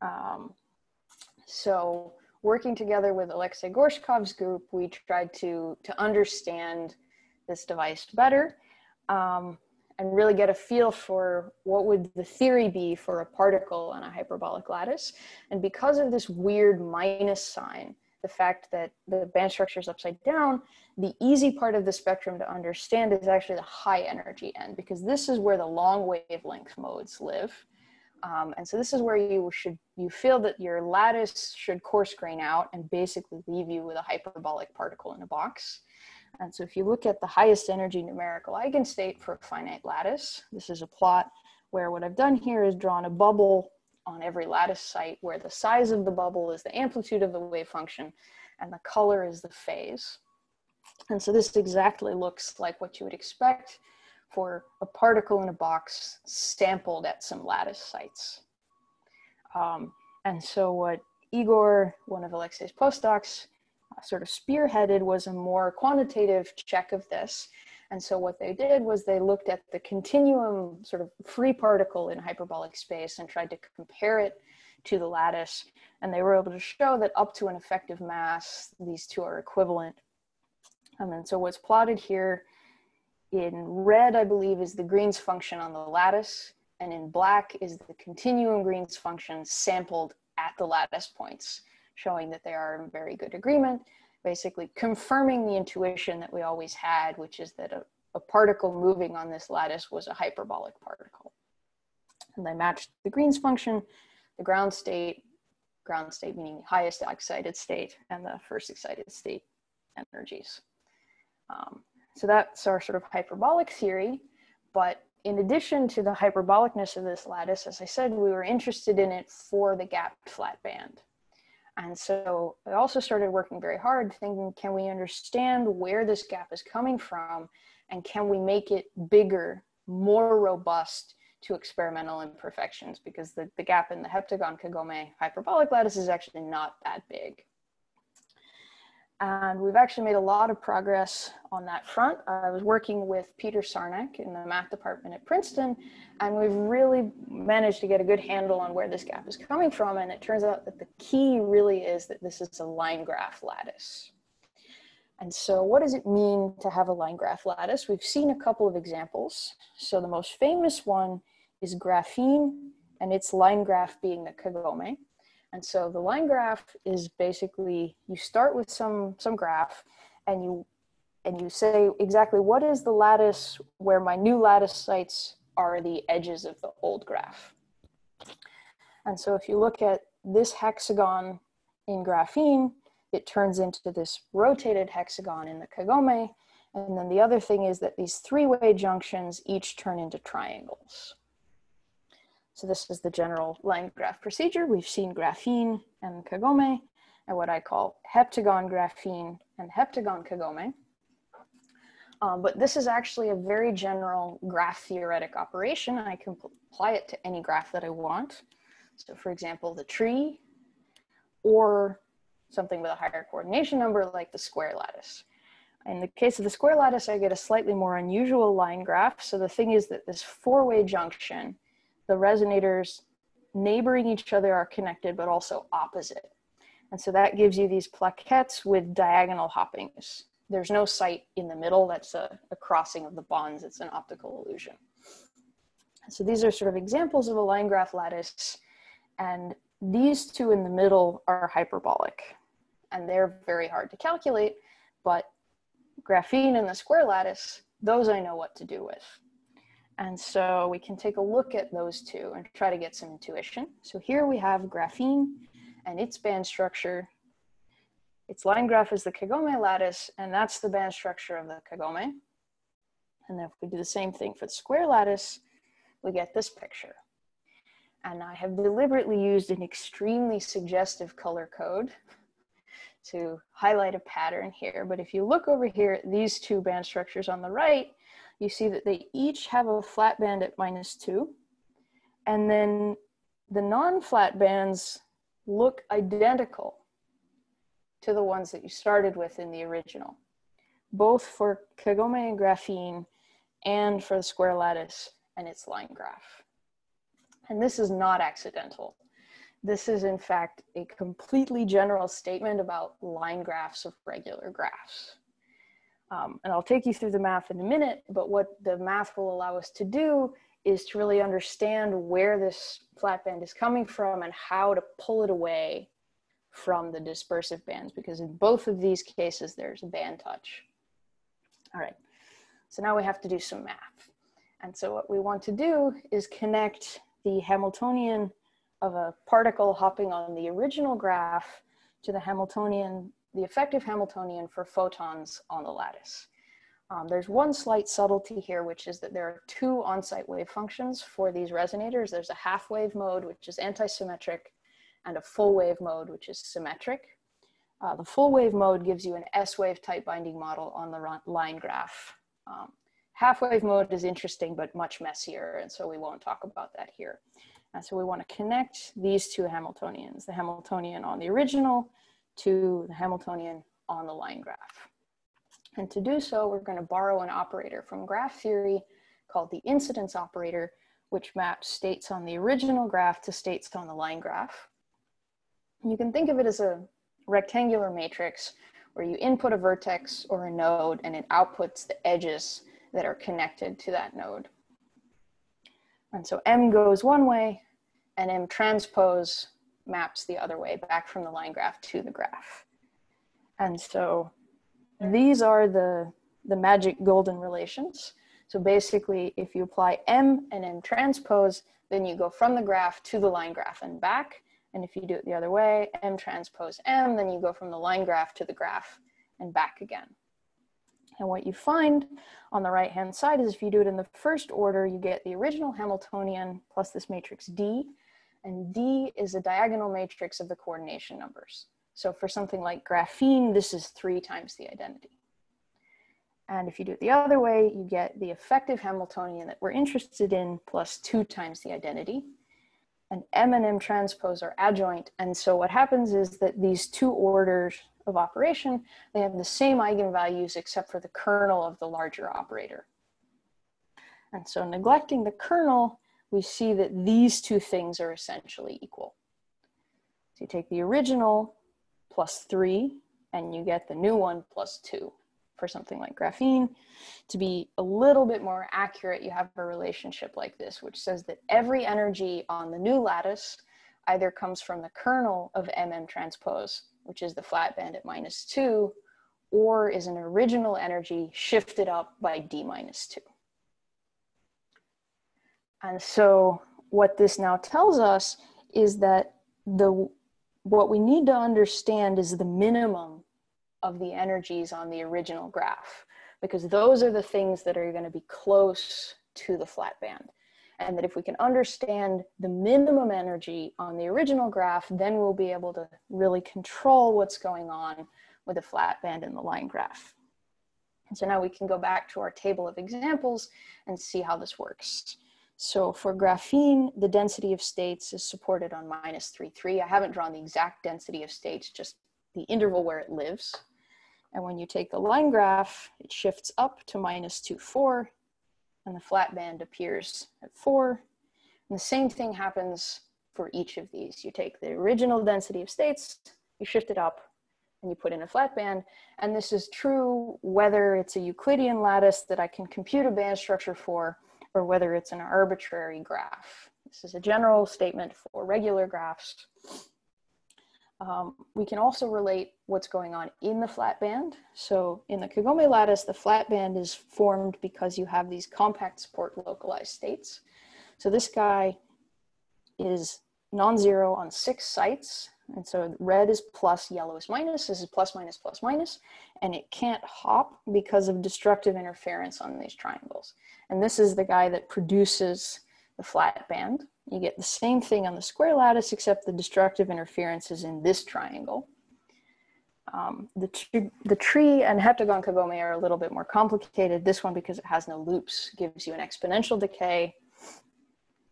Um, so working together with Alexei Gorshkov's group, we tried to, to understand this device better um, and really get a feel for what would the theory be for a particle on a hyperbolic lattice. And because of this weird minus sign, the fact that the band structure is upside down, the easy part of the spectrum to understand is actually the high energy end because this is where the long wavelength modes live. Um, and so this is where you should, you feel that your lattice should coarse grain out and basically leave you with a hyperbolic particle in a box. And so if you look at the highest energy numerical eigenstate for a finite lattice, this is a plot where what I've done here is drawn a bubble on every lattice site where the size of the bubble is the amplitude of the wave function and the color is the phase. And so this exactly looks like what you would expect for a particle in a box sampled at some lattice sites. Um, and so what Igor, one of Alexei's postdocs, uh, sort of spearheaded was a more quantitative check of this. And so what they did was they looked at the continuum sort of free particle in hyperbolic space and tried to compare it to the lattice. And they were able to show that up to an effective mass, these two are equivalent. Um, and so what's plotted here in red, I believe, is the Green's function on the lattice. And in black is the continuum Green's function sampled at the lattice points, showing that they are in very good agreement basically confirming the intuition that we always had, which is that a, a particle moving on this lattice was a hyperbolic particle. And they matched the Green's function, the ground state, ground state meaning the highest excited state, and the first excited state energies. Um, so that's our sort of hyperbolic theory. But in addition to the hyperbolicness of this lattice, as I said, we were interested in it for the gapped flat band. And so I also started working very hard thinking, can we understand where this gap is coming from? And can we make it bigger, more robust to experimental imperfections? Because the, the gap in the heptagon Kagome hyperbolic lattice is actually not that big. And we've actually made a lot of progress on that front. I was working with Peter Sarnak in the math department at Princeton, and we've really managed to get a good handle on where this gap is coming from. And it turns out that the key really is that this is a line graph lattice. And so what does it mean to have a line graph lattice? We've seen a couple of examples. So the most famous one is graphene and its line graph being the Kagome. And so the line graph is basically you start with some some graph and you and you say exactly what is the lattice where my new lattice sites are the edges of the old graph. And so if you look at this hexagon in graphene, it turns into this rotated hexagon in the Kagome. And then the other thing is that these three-way junctions each turn into triangles. So this is the general line graph procedure. We've seen graphene and kagome, and what I call heptagon graphene and heptagon kagome. Um, but this is actually a very general graph theoretic operation. I can apply it to any graph that I want. So for example, the tree or something with a higher coordination number like the square lattice. In the case of the square lattice, I get a slightly more unusual line graph. So the thing is that this four-way junction, the resonators neighboring each other are connected, but also opposite. And so that gives you these plaquettes with diagonal hoppings. There's no site in the middle. That's a, a crossing of the bonds. It's an optical illusion. So these are sort of examples of a line graph lattice. And these two in the middle are hyperbolic. And they're very hard to calculate, but graphene and the square lattice, those I know what to do with. And so we can take a look at those two and try to get some intuition. So here we have graphene and its band structure. Its line graph is the Kagome lattice, and that's the band structure of the Kagome. And then if we do the same thing for the square lattice, we get this picture. And I have deliberately used an extremely suggestive color code to highlight a pattern here. But if you look over here these two band structures on the right, you see that they each have a flat band at minus two. And then the non-flat bands look identical to the ones that you started with in the original, both for Kagome and graphene and for the square lattice and its line graph. And this is not accidental. This is in fact a completely general statement about line graphs of regular graphs. Um, and I'll take you through the math in a minute, but what the math will allow us to do is to really understand where this flat band is coming from and how to pull it away from the dispersive bands, because in both of these cases, there's a band touch. All right, so now we have to do some math. And so what we want to do is connect the Hamiltonian of a particle hopping on the original graph to the Hamiltonian, the effective Hamiltonian for photons on the lattice. Um, there's one slight subtlety here, which is that there are two on-site wave functions for these resonators. There's a half wave mode, which is antisymmetric, and a full wave mode, which is symmetric. Uh, the full wave mode gives you an S wave tight binding model on the line graph. Um, half wave mode is interesting, but much messier, and so we won't talk about that here. And so we want to connect these two Hamiltonians, the Hamiltonian on the original to the Hamiltonian on the line graph. And to do so, we're going to borrow an operator from graph theory called the incidence operator, which maps states on the original graph to states on the line graph. You can think of it as a rectangular matrix where you input a vertex or a node and it outputs the edges that are connected to that node. And so M goes one way and M transpose maps the other way back from the line graph to the graph. And so these are the, the magic golden relations. So basically, if you apply M and M transpose, then you go from the graph to the line graph and back. And if you do it the other way, M transpose M, then you go from the line graph to the graph and back again. And what you find on the right-hand side is if you do it in the first order, you get the original Hamiltonian plus this matrix D, and D is a diagonal matrix of the coordination numbers. So for something like graphene, this is three times the identity. And if you do it the other way, you get the effective Hamiltonian that we're interested in plus two times the identity. And M and M transpose are adjoint. And so what happens is that these two orders of operation, they have the same eigenvalues except for the kernel of the larger operator. And so neglecting the kernel, we see that these two things are essentially equal. So you take the original plus three, and you get the new one plus two for something like graphene. To be a little bit more accurate, you have a relationship like this, which says that every energy on the new lattice either comes from the kernel of MM transpose, which is the flat band at minus two, or is an original energy shifted up by D minus two. And so what this now tells us is that the what we need to understand is the minimum of the energies on the original graph. because those are the things that are going to be close to the flat band. And that if we can understand the minimum energy on the original graph, then we'll be able to really control what's going on with the flat band in the line graph. And so now we can go back to our table of examples and see how this works. So for graphene, the density of states is supported on minus 3, 3. I haven't drawn the exact density of states, just the interval where it lives. And when you take the line graph, it shifts up to minus 2, 4, and the flat band appears at 4. And the same thing happens for each of these. You take the original density of states, you shift it up, and you put in a flat band. And this is true whether it's a Euclidean lattice that I can compute a band structure for, or whether it's an arbitrary graph. This is a general statement for regular graphs. Um, we can also relate what's going on in the flat band. So in the Kagome lattice, the flat band is formed because you have these compact support localized states. So this guy is non-zero on six sites. And so red is plus, yellow is minus. This is plus, minus, plus, minus. And it can't hop because of destructive interference on these triangles. And this is the guy that produces the flat band. You get the same thing on the square lattice, except the destructive interference is in this triangle. Um, the, the tree and heptagon kagome are a little bit more complicated. This one, because it has no loops, gives you an exponential decay.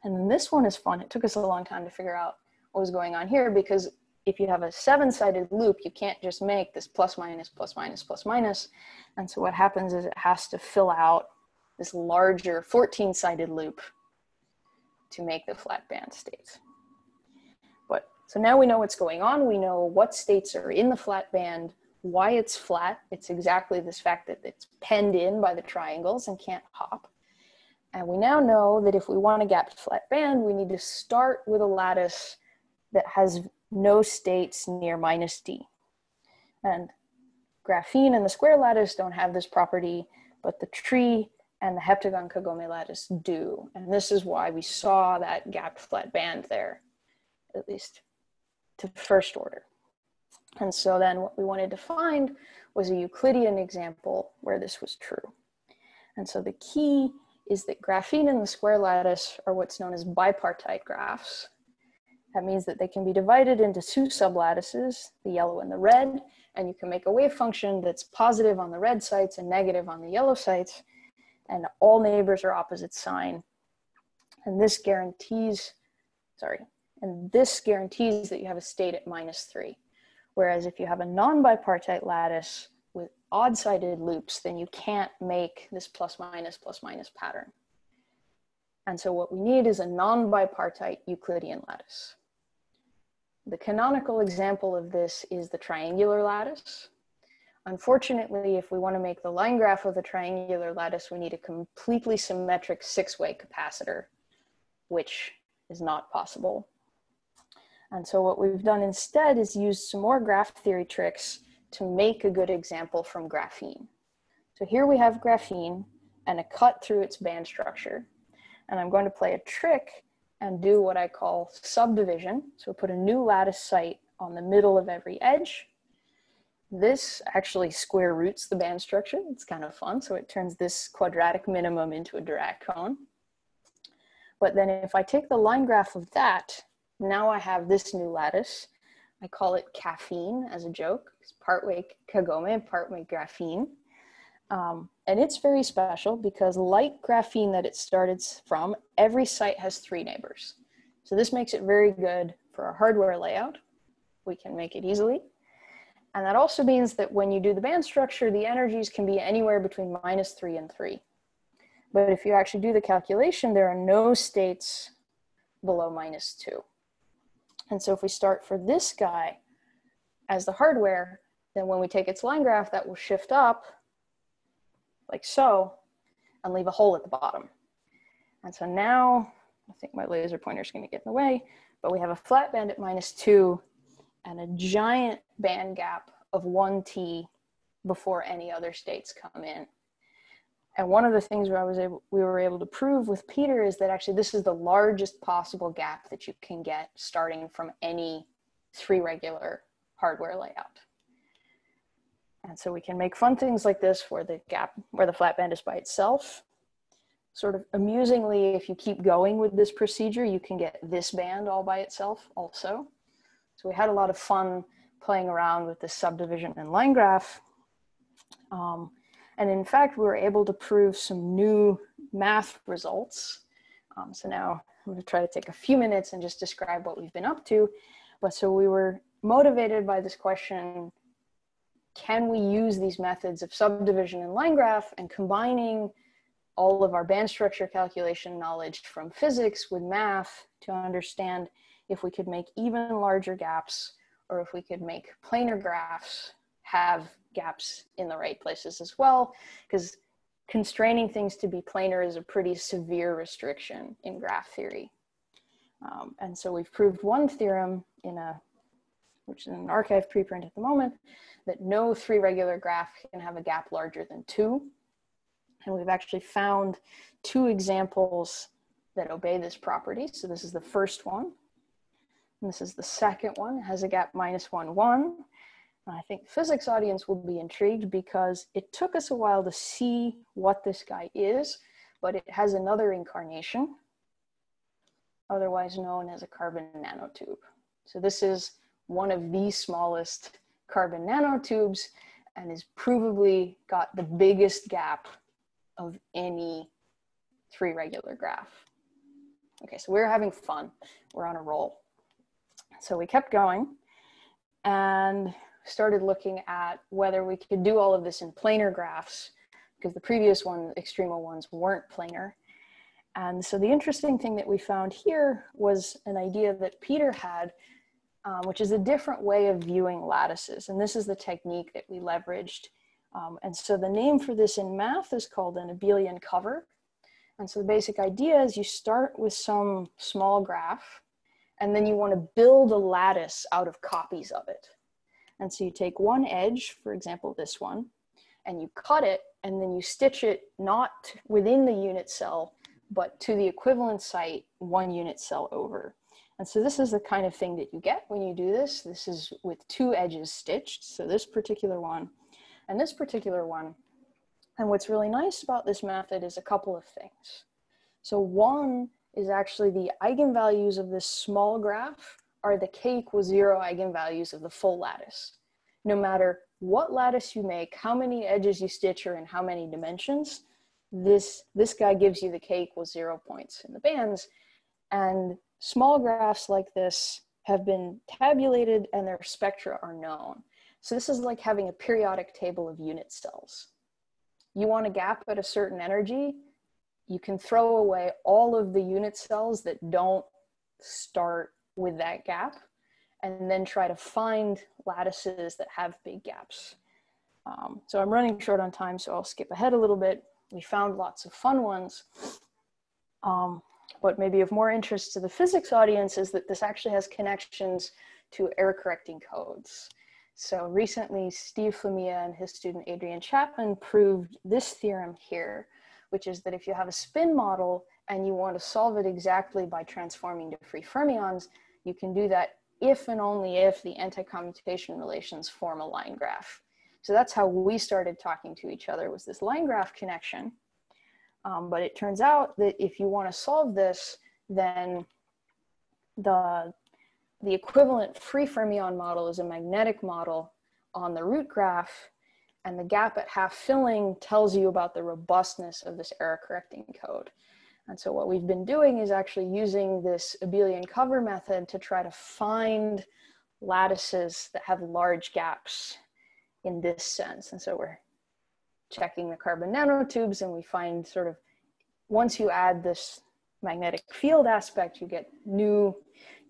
And then this one is fun. It took us a long time to figure out what was going on here because if you have a seven-sided loop, you can't just make this plus minus, plus minus, plus minus. And so what happens is it has to fill out this larger 14-sided loop to make the flat band states. But so now we know what's going on. We know what states are in the flat band, why it's flat. It's exactly this fact that it's penned in by the triangles and can't hop. And we now know that if we want a gapped flat band, we need to start with a lattice that has no states near minus d. And graphene and the square lattice don't have this property, but the tree and the heptagon kagome lattice do. And this is why we saw that gapped flat band there, at least to first order. And so then what we wanted to find was a Euclidean example where this was true. And so the key is that graphene and the square lattice are what's known as bipartite graphs. That means that they can be divided into two sublattices, the yellow and the red, and you can make a wave function that's positive on the red sites and negative on the yellow sites, and all neighbors are opposite sign. And this guarantees, sorry, and this guarantees that you have a state at minus three. Whereas if you have a non-bipartite lattice with odd-sided loops, then you can't make this plus minus plus minus pattern. And so what we need is a non-bipartite Euclidean lattice. The canonical example of this is the triangular lattice. Unfortunately, if we want to make the line graph of the triangular lattice, we need a completely symmetric six-way capacitor, which is not possible. And so what we've done instead is use some more graph theory tricks to make a good example from graphene. So here we have graphene and a cut through its band structure. And I'm going to play a trick and do what I call subdivision. So put a new lattice site on the middle of every edge this actually square roots the band structure. It's kind of fun. So it turns this quadratic minimum into a Dirac cone. But then if I take the line graph of that, now I have this new lattice. I call it caffeine as a joke. It's partway kagome, partway graphene. Um, and it's very special because like graphene that it started from, every site has three neighbors. So this makes it very good for a hardware layout. We can make it easily. And that also means that when you do the band structure, the energies can be anywhere between minus three and three. But if you actually do the calculation, there are no states below minus two. And so if we start for this guy as the hardware, then when we take its line graph, that will shift up like so and leave a hole at the bottom. And so now, I think my laser pointer is gonna get in the way, but we have a flat band at minus two and a giant band gap of 1t before any other states come in. And one of the things where I was able, we were able to prove with Peter is that actually this is the largest possible gap that you can get starting from any three regular hardware layout. And so we can make fun things like this where the gap, where the flat band is by itself. Sort of amusingly, if you keep going with this procedure, you can get this band all by itself also. So we had a lot of fun playing around with this subdivision and line graph. Um, and in fact, we were able to prove some new math results. Um, so now I'm gonna try to take a few minutes and just describe what we've been up to. But so we were motivated by this question, can we use these methods of subdivision and line graph and combining all of our band structure calculation knowledge from physics with math to understand if we could make even larger gaps or if we could make planar graphs have gaps in the right places as well because constraining things to be planar is a pretty severe restriction in graph theory. Um, and so we've proved one theorem in a, which is an arXiv preprint at the moment, that no three regular graph can have a gap larger than two. And we've actually found two examples that obey this property. So this is the first one. And this is the second one, it has a gap minus one, one. And I think the physics audience will be intrigued because it took us a while to see what this guy is, but it has another incarnation, otherwise known as a carbon nanotube. So this is one of the smallest carbon nanotubes and is provably got the biggest gap of any three regular graph. Okay, so we're having fun. We're on a roll. So we kept going and started looking at whether we could do all of this in planar graphs because the previous one, extremal ones, weren't planar. And so the interesting thing that we found here was an idea that Peter had, um, which is a different way of viewing lattices. And this is the technique that we leveraged. Um, and so the name for this in math is called an abelian cover. And so the basic idea is you start with some small graph, and then you want to build a lattice out of copies of it. And so you take one edge, for example, this one, and you cut it, and then you stitch it not within the unit cell, but to the equivalent site one unit cell over. And so this is the kind of thing that you get when you do this. This is with two edges stitched. So this particular one and this particular one. And what's really nice about this method is a couple of things. So one is actually the eigenvalues of this small graph are the k equals zero eigenvalues of the full lattice. No matter what lattice you make, how many edges you stitch or in how many dimensions, this, this guy gives you the k equals zero points in the bands. And small graphs like this have been tabulated and their spectra are known. So this is like having a periodic table of unit cells. You want a gap at a certain energy, you can throw away all of the unit cells that don't start with that gap and then try to find lattices that have big gaps. Um, so I'm running short on time, so I'll skip ahead a little bit. We found lots of fun ones. Um, what may be of more interest to the physics audience is that this actually has connections to error correcting codes. So recently, Steve Flammia and his student Adrian Chapman proved this theorem here, which is that if you have a spin model and you want to solve it exactly by transforming to free fermions, you can do that if and only if the anti-commutation relations form a line graph. So that's how we started talking to each other was this line graph connection. Um, but it turns out that if you want to solve this, then the, the equivalent free fermion model is a magnetic model on the root graph and the gap at half filling tells you about the robustness of this error correcting code. And so what we've been doing is actually using this abelian cover method to try to find lattices that have large gaps in this sense. And so we're checking the carbon nanotubes and we find sort of, once you add this magnetic field aspect, you get new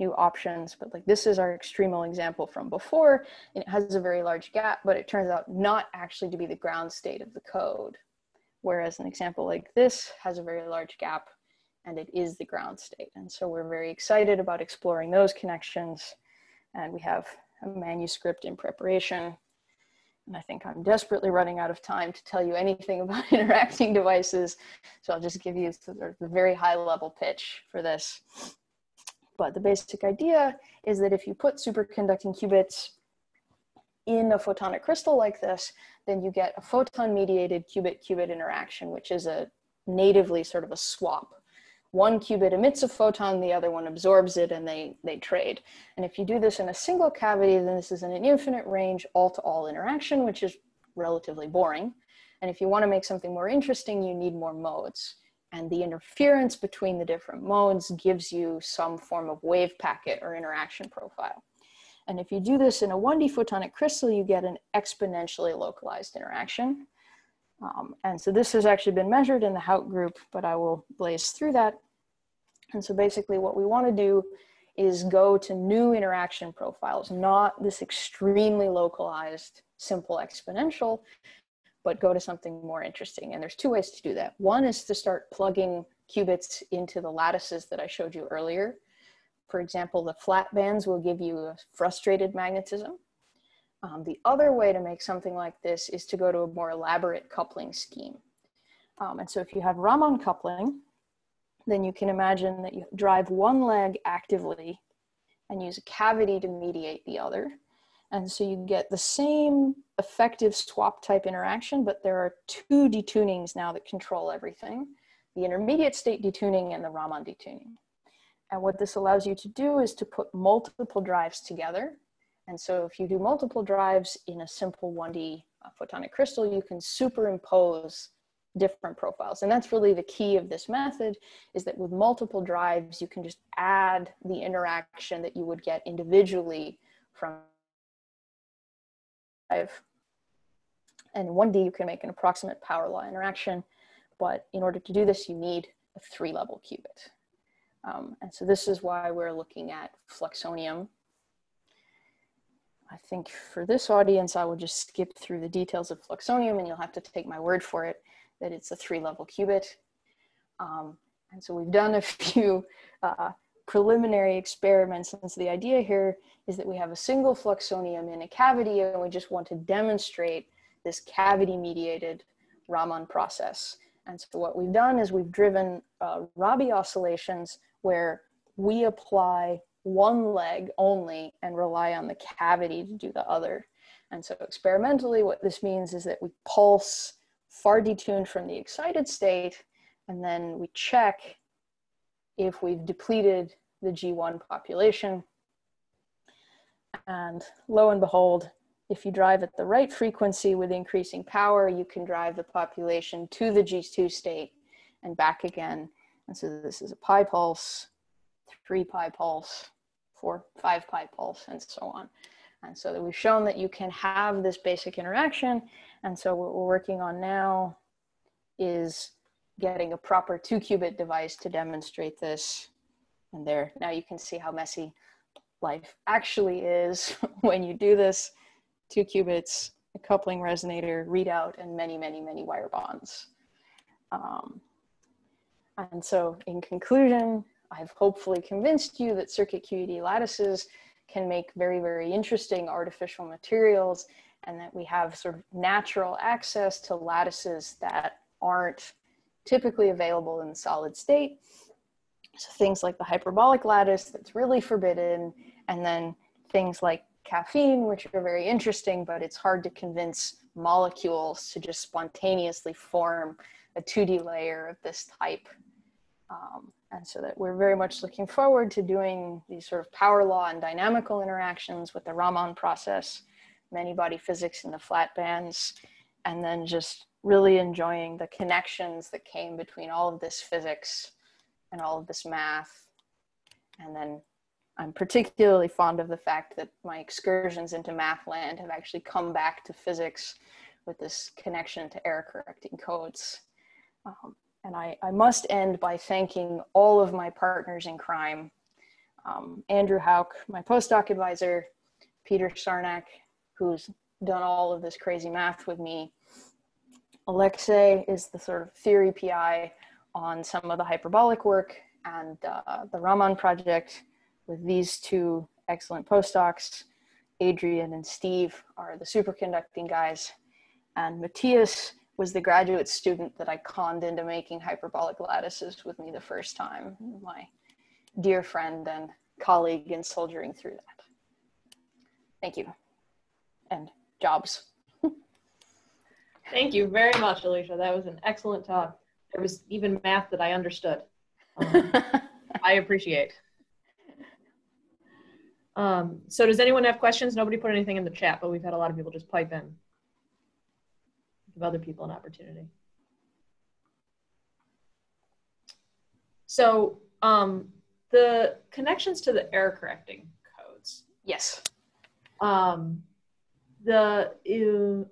new options. But like this is our extremal example from before, and it has a very large gap, but it turns out not actually to be the ground state of the code. Whereas an example like this has a very large gap and it is the ground state. And so we're very excited about exploring those connections. And we have a manuscript in preparation. And I think I'm desperately running out of time to tell you anything about interacting devices. So I'll just give you the very high level pitch for this. But the basic idea is that if you put superconducting qubits in a photonic crystal like this, then you get a photon mediated qubit-qubit interaction, which is a natively sort of a swap. One qubit emits a photon, the other one absorbs it, and they, they trade. And if you do this in a single cavity, then this is an infinite range all-to-all -all interaction, which is relatively boring. And if you want to make something more interesting, you need more modes. And the interference between the different modes gives you some form of wave packet or interaction profile. And if you do this in a 1D photonic crystal, you get an exponentially localized interaction. Um, and so this has actually been measured in the Houck group, but I will blaze through that. And so basically what we want to do is go to new interaction profiles, not this extremely localized simple exponential, but go to something more interesting. And there's two ways to do that. One is to start plugging qubits into the lattices that I showed you earlier. For example, the flat bands will give you a frustrated magnetism. Um, the other way to make something like this is to go to a more elaborate coupling scheme. Um, and so if you have Raman coupling, then you can imagine that you drive one leg actively and use a cavity to mediate the other. And so you get the same effective swap type interaction, but there are two detunings now that control everything, the intermediate state detuning and the Raman detuning. And what this allows you to do is to put multiple drives together. And so if you do multiple drives in a simple 1D uh, photonic crystal, you can superimpose different profiles. And that's really the key of this method is that with multiple drives, you can just add the interaction that you would get individually from drive. And in 1D, you can make an approximate power law interaction. But in order to do this, you need a three level qubit. Um, and so this is why we're looking at fluxonium. I think for this audience, I will just skip through the details of fluxonium and you'll have to take my word for it that it's a three level qubit. Um, and so we've done a few uh, preliminary experiments. And so the idea here is that we have a single fluxonium in a cavity and we just want to demonstrate this cavity mediated Raman process. And so what we've done is we've driven uh, Rabi oscillations where we apply one leg only and rely on the cavity to do the other. And so experimentally, what this means is that we pulse far detuned from the excited state, and then we check if we've depleted the G1 population. And lo and behold, if you drive at the right frequency with increasing power, you can drive the population to the G2 state and back again. And so this is a pi pulse, three pi pulse, four, five pi pulse, and so on. And so that we've shown that you can have this basic interaction. And so what we're working on now is getting a proper two qubit device to demonstrate this. And there, now you can see how messy life actually is when you do this two qubits, a coupling resonator, readout, and many, many, many wire bonds. Um, and so in conclusion, I've hopefully convinced you that circuit QED lattices can make very, very interesting artificial materials and that we have sort of natural access to lattices that aren't typically available in the solid state. So things like the hyperbolic lattice that's really forbidden, and then things like caffeine, which are very interesting, but it's hard to convince molecules to just spontaneously form a 2D layer of this type. Um, and so that we're very much looking forward to doing these sort of power law and dynamical interactions with the Raman process, many body physics in the flat bands, and then just really enjoying the connections that came between all of this physics and all of this math and then I'm particularly fond of the fact that my excursions into math land have actually come back to physics with this connection to error correcting codes. Um, and I, I must end by thanking all of my partners in crime. Um, Andrew Houck, my postdoc advisor, Peter Sarnak, who's done all of this crazy math with me. Alexei is the sort of theory PI on some of the hyperbolic work and uh, the Raman project with these two excellent postdocs. Adrian and Steve are the superconducting guys. And Matthias was the graduate student that I conned into making hyperbolic lattices with me the first time. My dear friend and colleague in soldiering through that. Thank you. And jobs. Thank you very much, Alicia. That was an excellent talk. There was even math that I understood. Um, I appreciate. Um, so does anyone have questions? Nobody put anything in the chat, but we've had a lot of people just pipe in. Give other people an opportunity. So um, the connections to the error correcting codes. yes. Um, the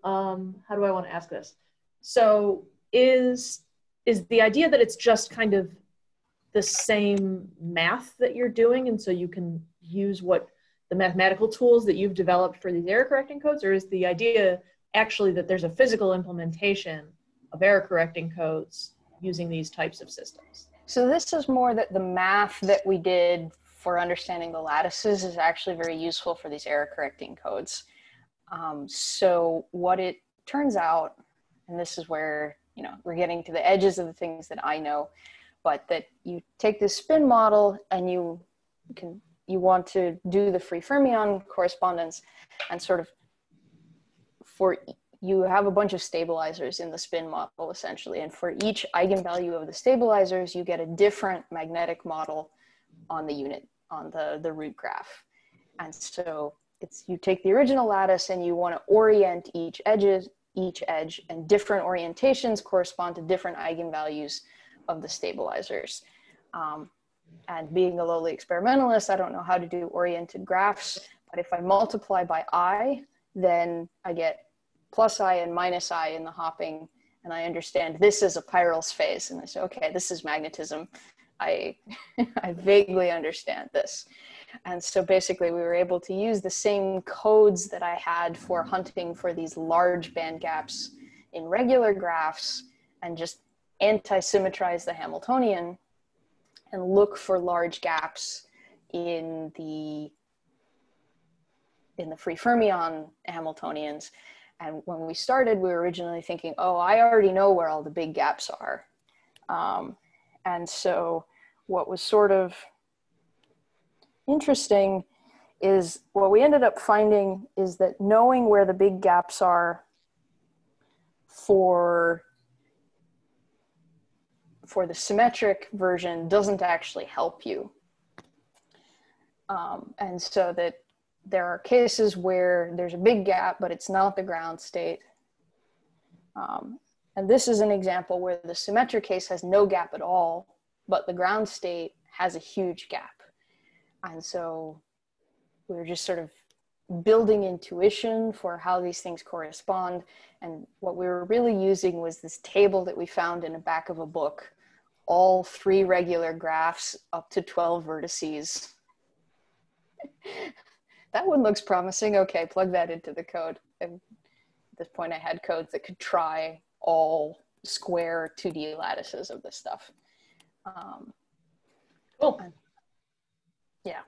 um, how do I want to ask this? So is is the idea that it's just kind of the same math that you're doing, and so you can use what the mathematical tools that you've developed for these error correcting codes, or is the idea actually that there's a physical implementation of error correcting codes using these types of systems? So this is more that the math that we did for understanding the lattices is actually very useful for these error correcting codes. Um, so what it turns out, and this is where you know we're getting to the edges of the things that I know, but that you take this spin model and you can you want to do the free fermion correspondence and sort of for you have a bunch of stabilizers in the spin model essentially and for each eigenvalue of the stabilizers you get a different magnetic model on the unit on the the root graph. And so it's you take the original lattice and you want to orient each edges each edge and different orientations correspond to different eigenvalues of the stabilizers. Um, and being a lowly experimentalist i don't know how to do oriented graphs but if i multiply by i then i get plus i and minus i in the hopping and i understand this is a Peierls phase and i say okay this is magnetism. I i vaguely understand this. And so basically we were able to use the same codes that i had for hunting for these large band gaps in regular graphs and just anti-symmetrize the hamiltonian and look for large gaps in the in the free fermion hamiltonians and when we started, we were originally thinking, oh, I already know where all the big gaps are. Um, and so, what was sort of interesting is what we ended up finding is that knowing where the big gaps are for for the symmetric version doesn't actually help you. Um, and so that there are cases where there's a big gap, but it's not the ground state. Um, and this is an example where the symmetric case has no gap at all, but the ground state has a huge gap. And so we're just sort of building intuition for how these things correspond. And what we were really using was this table that we found in the back of a book, all three regular graphs up to 12 vertices. that one looks promising. Okay, plug that into the code. And at this point, I had codes that could try all square 2D lattices of this stuff. Um, Cool. yeah.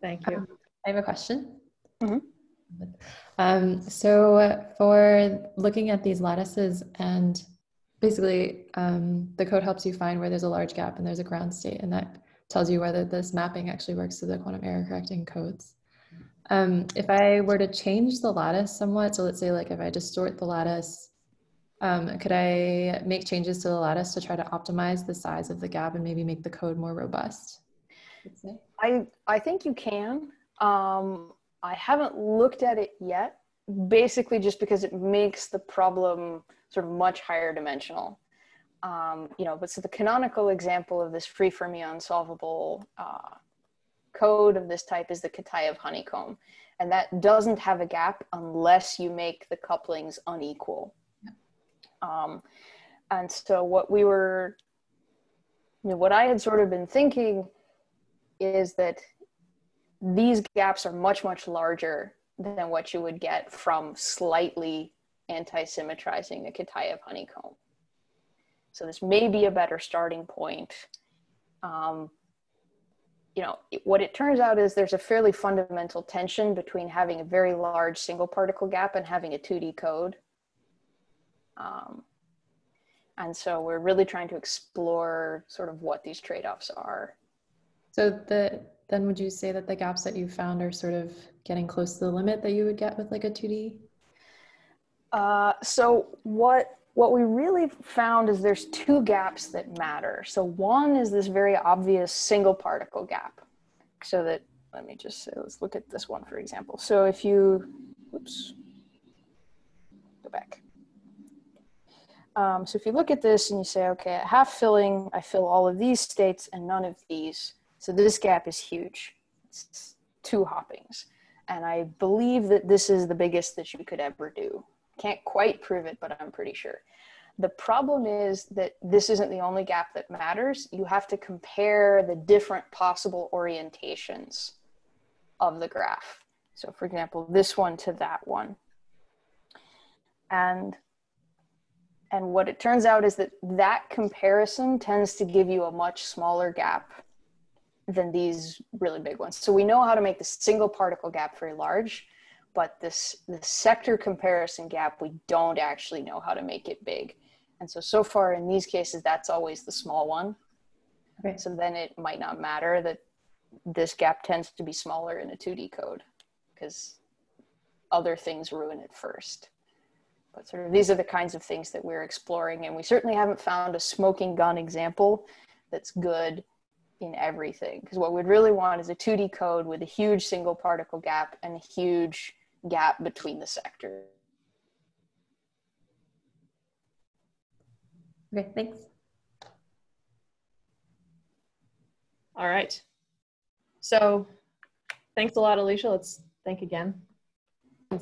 Thank you. Um, I have a question. Mhm. Um, so for looking at these lattices and basically um, the code helps you find where there's a large gap and there's a ground state and that tells you whether this mapping actually works to the quantum error correcting codes. Um, if I were to change the lattice somewhat, so let's say like if I distort the lattice, um, could I make changes to the lattice to try to optimize the size of the gap and maybe make the code more robust? I, I think you can. Um, I haven't looked at it yet, basically just because it makes the problem sort of much higher dimensional. Um, you know, but so the canonical example of this free fermion solvable uh, code of this type is the Kitaev honeycomb. And that doesn't have a gap unless you make the couplings unequal. Um, and so what we were, you know, what I had sort of been thinking is that these gaps are much, much larger than what you would get from slightly anti-symmetrizing the Kitaev honeycomb. So this may be a better starting point. Um, you know, it- what it turns out is there's a fairly fundamental tension between having a very large single particle gap and having a 2D code. Um, and so we're really trying to explore sort of what these trade-offs are. So the then would you say that the gaps that you found are sort of getting close to the limit that you would get with like a 2D? Uh, so what what we really found is there's two gaps that matter. So one is this very obvious single particle gap. So that let me just say, let's look at this one for example. So if you, oops, go back. Um, so if you look at this and you say, okay, at half filling, I fill all of these states and none of these. So this gap is huge. It's two hoppings. And I believe that this is the biggest that you could ever do. Can't quite prove it, but I'm pretty sure. The problem is that this isn't the only gap that matters. You have to compare the different possible orientations of the graph. So for example, this one to that one. And and what it turns out is that that comparison tends to give you a much smaller gap than these really big ones. So we know how to make the single particle gap very large, but this the sector comparison gap, we don't actually know how to make it big. And so, so far in these cases, that's always the small one. Okay. So then it might not matter that this gap tends to be smaller in a 2D code because other things ruin it first. But sort of these are the kinds of things that we're exploring, and we certainly haven't found a smoking gun example that's good in everything. Because what we'd really want is a 2D code with a huge single particle gap and a huge gap between the sectors. Okay, thanks. All right. So thanks a lot, Alicia. Let's thank again